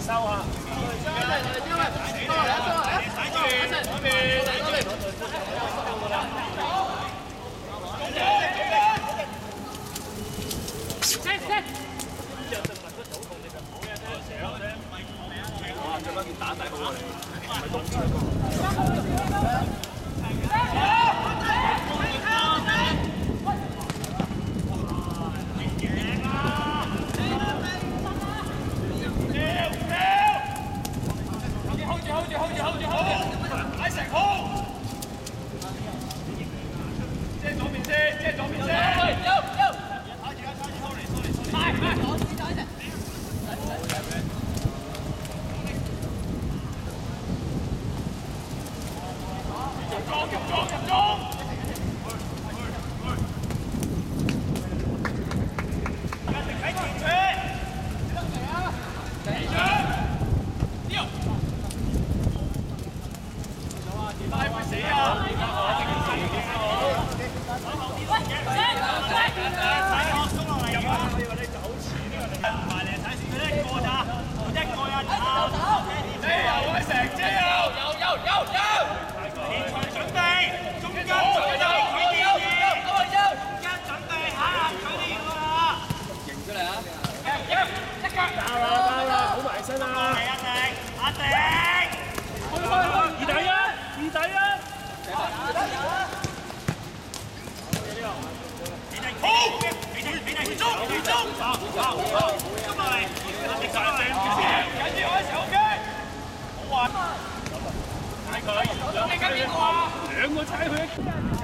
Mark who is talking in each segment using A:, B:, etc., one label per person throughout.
A: 收下。哇！这把件打大好啊，唔系动车。兩個踩佢入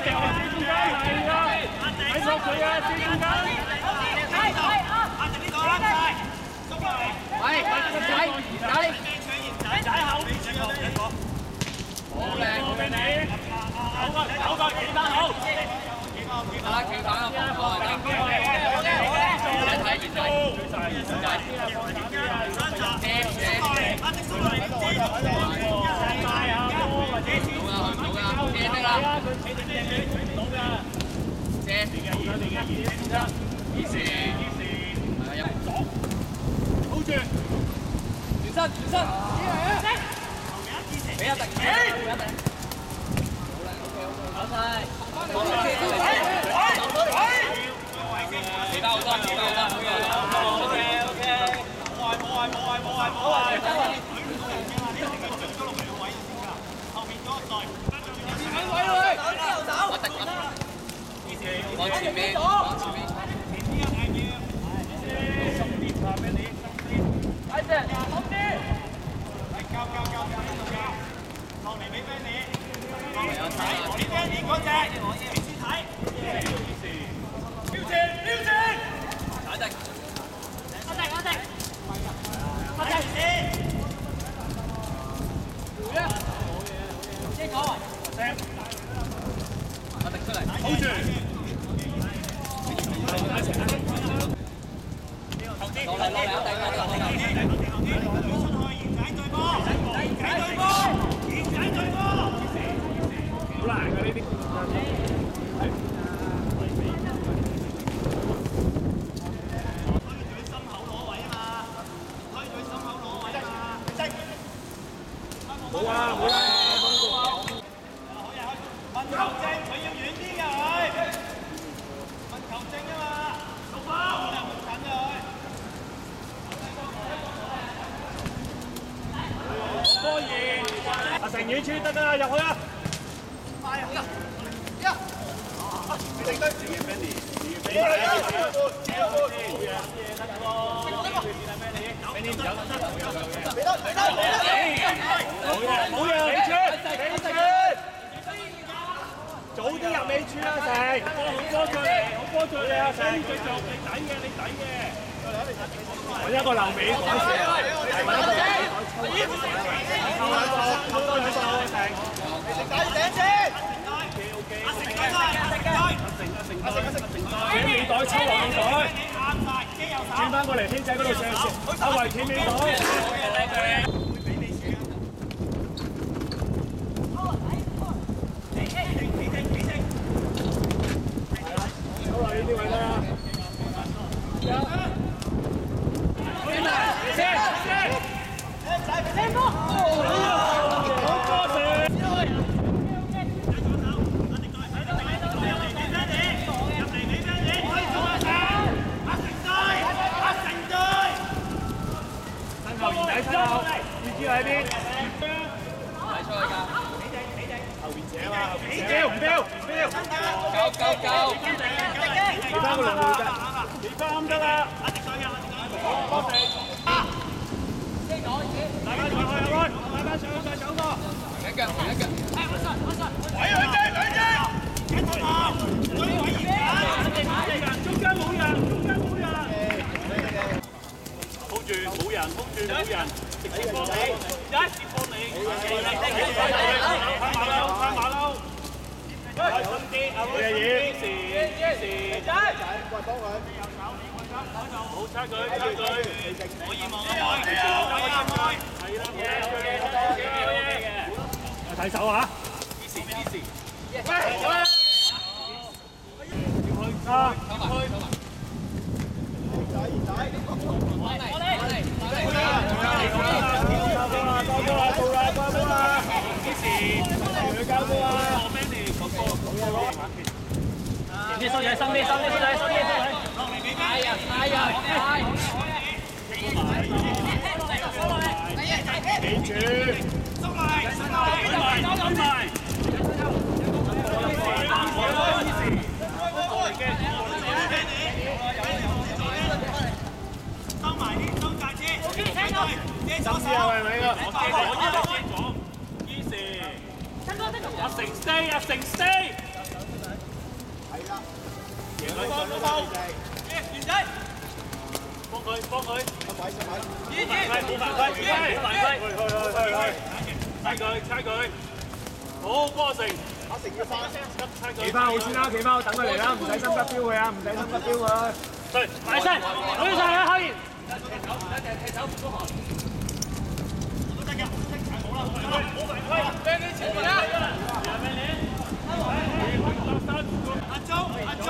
A: 定射中間，係啊，睇錯佢啊，射中間。
B: 喂，仔仔，好靚，
A: 我俾九個九個幾單好，
B: 得啦，企板啊，放過得，唔使睇現仔，借借，
A: 帶下波或者
B: 到啦，去唔到啦，借得啦，
A: 佢企定定你追唔到㗎。
B: 借，
A: 嘅二定嘅二，
B: 以前係啊，
A: 好住，
B: 轉身轉身，俾一定，俾一定，好晒，其他好多，其他好多，OK OK。往前面，往前面。打定，打定出嚟。
A: 好住，
B: 落嚟落嚟，一定落嚟落嚟。
A: 好難㗎呢啲。冇啊冇啊！
C: 問球證，佢要遠啲嘅佢。問球證啊嘛，六包，我又唔近啊佢。
A: 波二，阿得啦，入去啊！冇嘢，尾處，尾處，早啲入尾處啦，成，好波再嚟，好波再嚟啊，成，最做你底嘅，你底嘅，揾一個留尾。改射，係揾一個留尾。改抽，抽兩個，抽多兩個，成，
C: 打頂先。阿成啊，阿成隊。
A: 阿成阿成阿成阿成，企尾。袋抽落尾。袋，轉翻過嚟天仔嗰度射射，周圍企尾。袋。好啦，呢啲位啦。射射，好波射。身後二仔身後，意知喺邊？
B: 睇出去㗎，
A: 後邊扯嘛，後邊扯。標唔標？唔標。
B: 夠夠夠，
A: 企翻個龍門㗎，企翻得啦。我哋大家上去啊，安！大家上去再走個。
B: 一腳一腳，
A: 中間冇人，中間冇人。hold 住，冇人，hold 住，冇人。直接幫你，一接幫你。睇馬騮，睇馬騮。喂，順啲，阿威，順啲，時時。好，差佢，差佢。可以望啊，可以啊，可以。係啦，好嘅，睇手啊！喂，喂。要去啊！
B: 收埋收埋，太人太人太，
A: 記住，舉埋，舉埋。
C: 收埋啲收大支，遮手手。
A: 知啊，係咪啊？我知我知我知講。依時，阿成 stay，阿成 stay。
C: 元仔，
A: 幫佢，幫佢。
C: 依
A: 係冇犯規，冇犯規。去去去去去。猜佢，猜佢。好，波成。阿成要翻。猜佢。
D: 企翻好先啦，企翻好等佢嚟啦，唔使心急飆佢啊，唔使心急飆佢。
A: 對，埋身，舉晒啊，可以。
C: 阿鐘，阿鐘，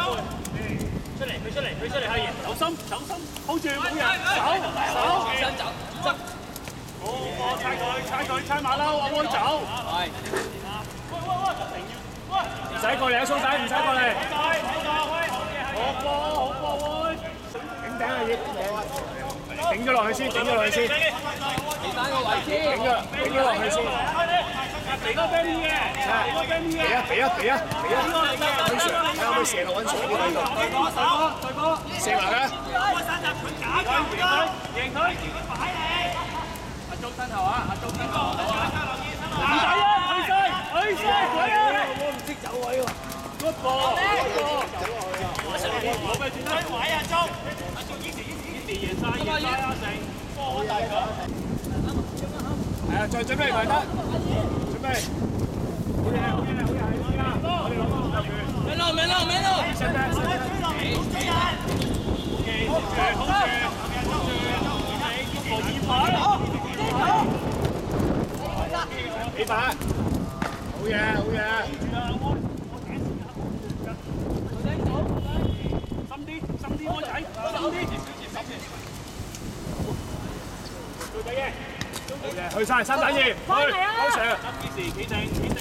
A: 出嚟，佢出嚟，佢出嚟，係有心，有心，hold 住冇人，手手，
B: 真走執，
A: 好，我猜佢，猜佢，猜馬騮，我會走，
B: 係。
D: 唔使過嚟啊，蘇仔，唔使過嚟。
A: 好波，好波會，
D: 頂頂啊，要頂咗落去先，頂咗落去先，
B: 企翻個位先，
D: 頂咗頂咗落去先。
A: 俾個俾你嘅，俾個 Benny
D: 俾，啊俾啊俾啊俾啊！揾水，睇下可唔可以射落揾水呢個度，
A: 對波，對波，對波，
D: 射埋佢啊！
C: 開山入佢假
A: 贏佢，，贏佢，
C: 擺你。
B: 阿鐘身後啊，阿鐘身後，
A: 唔使啊，去晒，去晒，佢啊，
D: 我唔識走位喎。
A: good ball，good ball，冇咩轉
C: 追
A: 得，
C: 位啊，鐘，阿鐘以前以前。
A: 贏贏晒，贏晒阿成，波大佢。
D: 係啊，再準備埋得，準備。好嘢，好嘢，好嘢，係咁啦。我哋攞翻個球權。
B: 沒咯沒咯沒咯，
D: 伸低，伸低。幾把？好嘢，好嘢。去晒三打二，去
A: 翻嚟啊
D: 歐 Sir，
A: 幾時企定企定，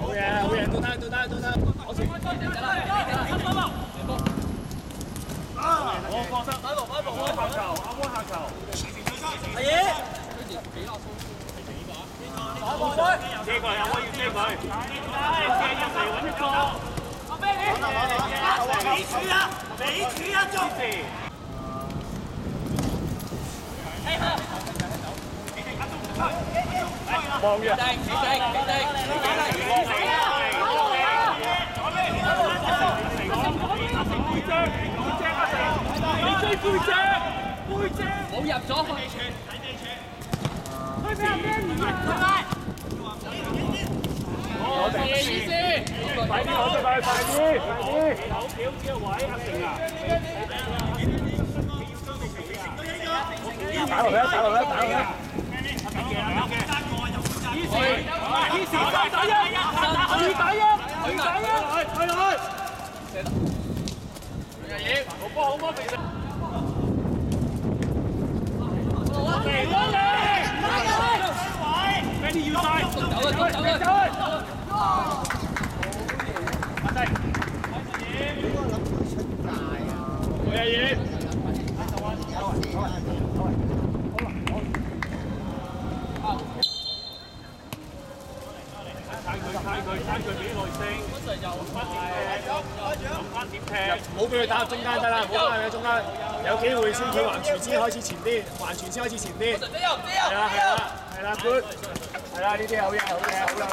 D: 好嘢好嘢，都得都得都得，我前
A: 我放心，我下球，阿波下球，接佢，阿波要接佢，接入嚟揾一個，
C: 你處啊，你處啊，中。
D: 望嘅，
B: 企定企定企定。
A: 你追背脊，背脊，
B: 冇入咗去。
A: 佢俾人咩唔？
B: 我哋嘅意思。
D: 快啲攞出去，快啲快啲，
A: 好表呢個位阿成啊！
D: 打落去打落去打落去啊！
A: 以前以前三打一，二打一，二打一，去去去！好波好波，肥仔！肥多你，俾啲要晒，
B: 走啦走啦走啦。
D: 好嘢嘢，
A: 踩佢踩佢踩佢俾耐性，又翻點踢，又翻點踢。
D: 唔好俾佢打入中間得啦，唔好打入中間，有機會先佢還傳先開始前啲，還傳先開始前啲，係啦係啦係啦，good，係啦呢啲好嘢好嘢好啦。